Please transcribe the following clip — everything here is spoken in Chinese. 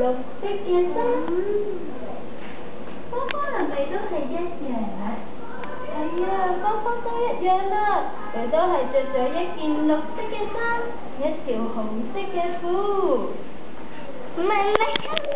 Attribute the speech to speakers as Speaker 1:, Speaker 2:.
Speaker 1: 绿色嘅衫，芳芳系咪都系一样？系啊，芳芳都一样啦。佢都系着咗一件绿色嘅衫，一条红色嘅裤。唔系你。